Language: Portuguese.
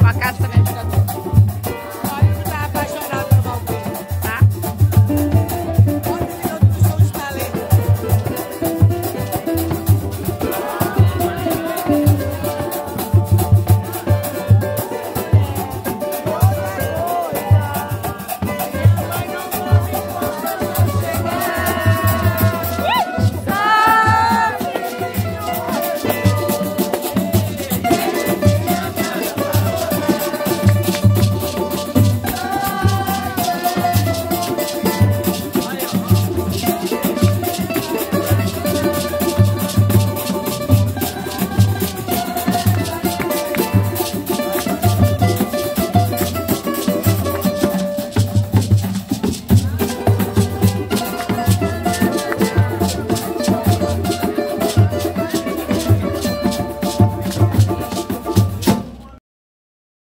Uma casa também é ajuda